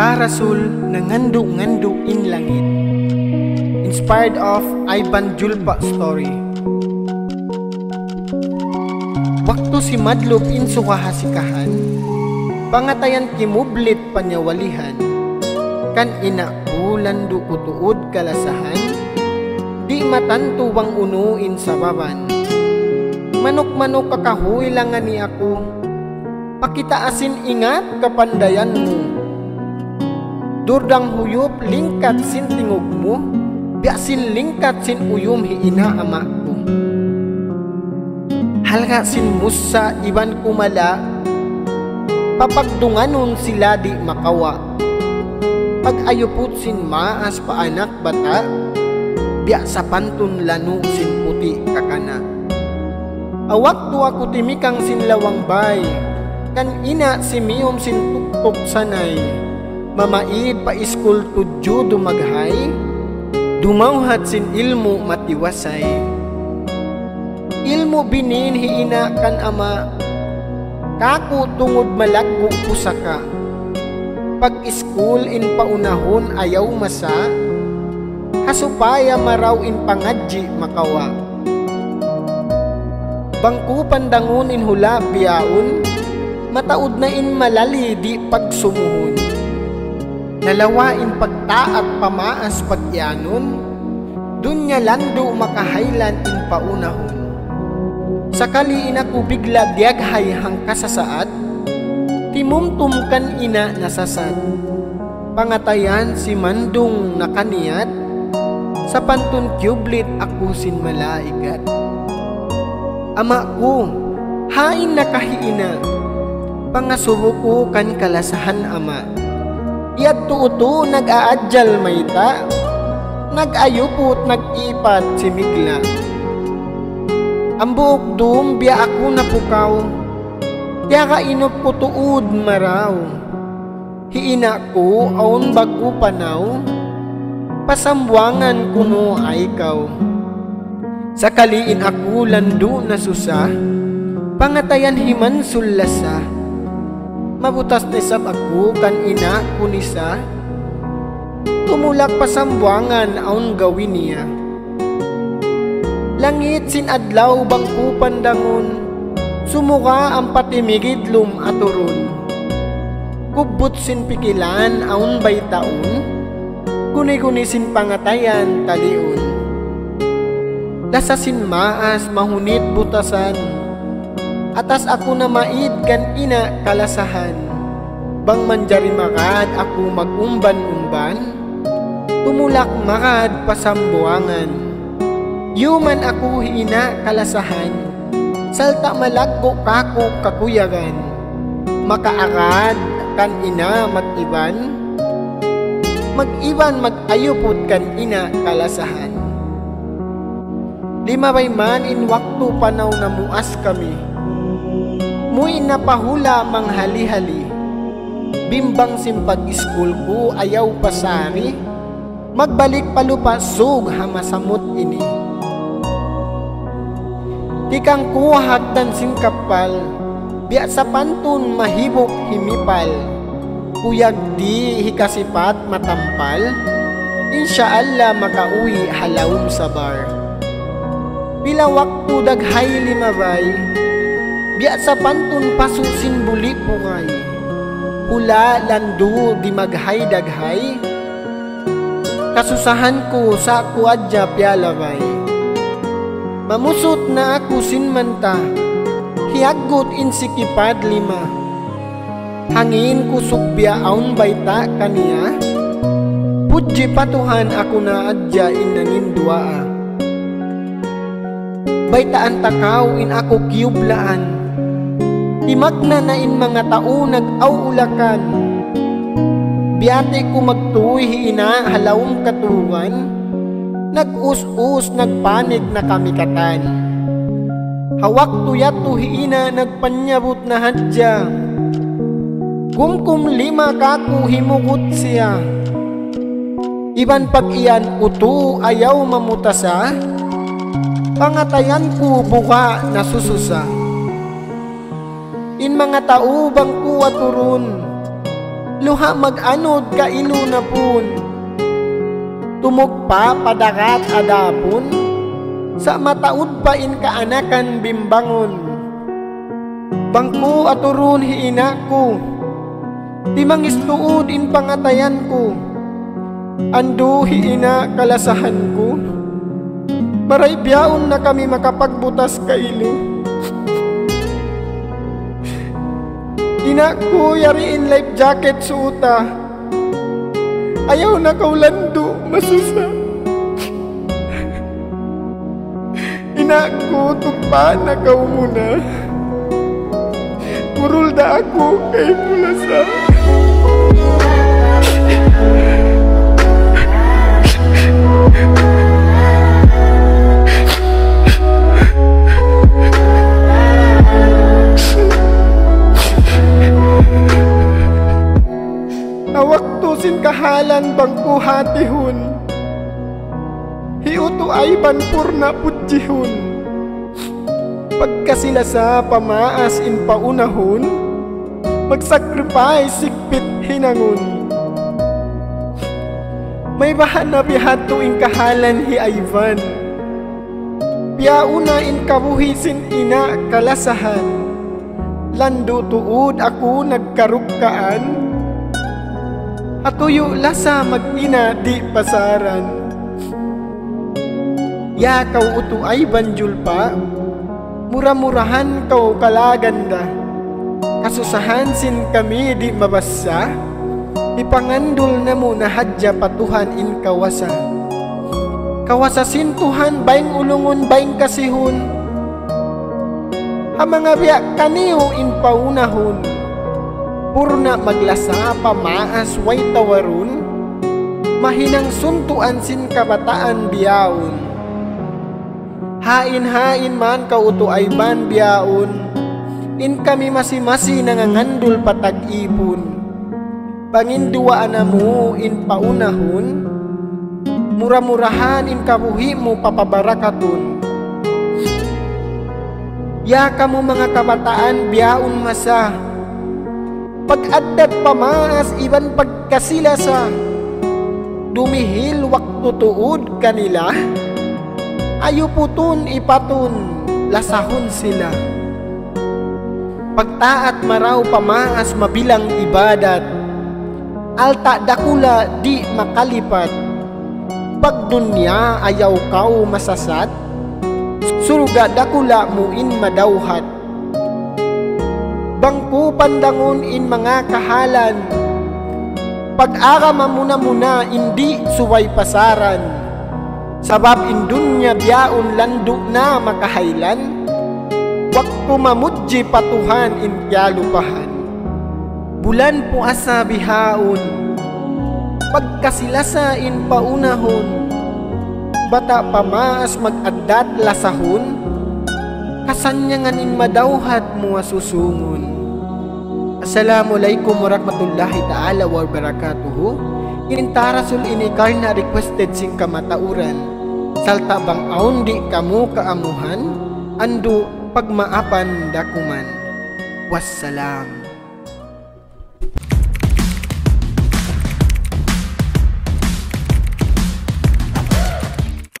Tarasul na ngando-ngando in langit. Inspired of Ivan Julpa story. Waktu si Madlop in sukahasikahan, pangatayan kimublit panyawalihan, kan ina bulan du kutuod kalasahan, di matanto bang unuin sa baban. Manok-manok kakahuy lang nga ni ako, pakitaasin ingat kapandayan mo. Durdang huyop lingkat sin tingog mo, biasin lingkat sin uyum hiina ama ko. Halga sin musa iban kumala, papagdunganon sila di makawa. Pag ayupot sin maas pa anak bata, biya sa pantun lanu sin puti kakana. Awak tu ako timikang sin lawang bay, kan ina si miyom sin tuktok sanay. Mamaid pa iskul tudyo dumaghay, dumauhat sin ilmo matiwasay. Ilmo binin hiina kan ama, kaku tungod malaggo pusaka. Pag iskul in paunahon ayaw masa, hasupaya maraw in pangadji makawa. Bangku pandangon in hula biyaon, mataod na in malali di pagsumuhon. Nalawain pagtaat pamaas pagyanon, dunya lando makahaylan in paunahon. Sakali ina ko bigla diaghay hang kasasaad, timumtum kan ina nasasad. Pangatayan si mandong nakaniyat, sa pantun kublit ako sin malaikat. Ama ko, hain na kahiina, pangasubo ko kan kalasahan ama. Iyat tuuto nag-aadjal mayta, nag-ayupot nag-ipat si Migla. Ang buok dum biya ako napukaw, kaya ka inop ko tuod maraw. Hiina ko aon bago panaw, pasambuangan kuno ay ikaw. Sa kaliin ako lando na susa, pangatayan himan sulasa. Mabutas ni sab ako kan ina kunisa, tumulak pasambuangan aon gawin niya. Langit sin adlaw bangku pandangon, sumuka ang patimigid lum aturon. Kubot sin pikilan aon bay taon, kuni-kuni sin pangatayan talion. Lasasin maas mahunit butasan, atas ako na maid kan ina kalasahan. Bang manjari makad ako magumban-umban, tumulak makad pasambuangan. Yuman ako hina kalasahan, salta malaggo kako kakuyagan, makaakad kan ina mag-iban, mag-iban mag-ayupot kan ina kalasahan. Lima bay man in waktu panaw na muas kami, muy napahula mang hali-hali, bimbang simpag iskul ko ayaw pasari, magbalik palupa sug hamasamot ini. Tikang kuhat dan singkapal, biya sa pantun mahibok himipal, kuyag di hikasipat matampal, insya makauwi halawom sa bar. Bila waktu daghay limabay, biya sa pantun pasusin buli pungay, hula landu di maghay daghay, kasusahan ko sa kuadya pialabay. Mamusot na ako sinmanta, hiagot insikipad lima. Hangin ko sukbya aun bayta kaniya, pudji patuhan ako na adya inangin duaa. Baytaan takaw in ako kiyublaan, timagna na in mga tao nag-aulakan. Biyate ko magtuwi ina halawong katuwan, Nag-us-us, nagpanig na kami katan. Hawak tuyat tuhiina, nagpanyabot na hadya. Kumkum lima kaku himukot siya. Iban pag iyan uto ayaw mamutasa, pangatayan ko buka na sususa. In mga tao bang kuwa turun, Luha mag-anod ka ilo na pun. Tumugpa padakat adapon. Sa mataud pa in kaanakan bimbangon. Bangko aturun hiina ko. Timang istuod in pangatayan ko. Ando hiina kalasahan ko. Maray biyaon na kami makapagbutas ka ilo. Ina ko yari in life jacket suuta. Ayaw na kaulando, masusa. Ina ko tugpa na kau muna. Purul da ako kay pulasa. Awak kahalan bangku hatihun. Hiuto ay banpurna putjihun. Pagka sila sa pamaas in paunahon, magsacrifice sikpit hinangon. May bahan na bihato in kahalan hi Ivan. Piauna in kabuhisin ina kalasahan. Lando tuod ako nagkarugkaan. Atuyo lasa mag-ina di pasaran. Ya kau utu ay banjul pa, mura-murahan kau kalaganda. Kasusahan sin kami di mabasa, ipangandul na mo na hadya patuhan in kawasa. Kawasasin Tuhan baing ulungon baing kasihun, ang mga biyak kaniyo in paunahon. Purna maglasa pamaas way tawarun, mahinang suntuan sin kabataan biyaon. Hain-hain man kauto ay ban biyaon, in kami masi-masi nangangandul patag-ipon. Panginduwaan na mo in paunahon, mura-murahan in kabuhi mo papabarakaton. Ya kamo mga kabataan biyaon masa, pag-addat pamaas iban pagkasila sa dumihil waktu tuod kanila. Ayo putun ipatun lasahon sila. Pagtaat maraw pamaas mabilang ibadat. Alta dakula di makalipat. Pagdunya ayaw kau masasat suruga dakula muin madawhat bangko pandangon in mga kahalan. Pag-arama muna muna hindi suway pasaran. Sabab indunya biyaon lando na makahaylan. Wak pumamudji patuhan in kyalupahan. Bulan po asa bihaon. Pagkasilasa in paunahon. Bata pamaas mag-addat lasahon kasanyangan in madawhat mo susungon. Assalamualaikum warahmatullahi ta'ala wa barakatuhu. Inintarasul ini karna requested sing kamatauran. Salta bang aundi kamu kaamuhan, ando pagmaapan dakuman. Wassalam.